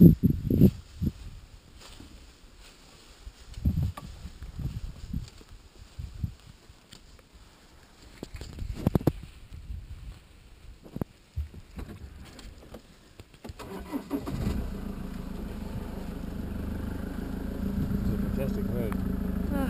It's a fantastic bird. Ah,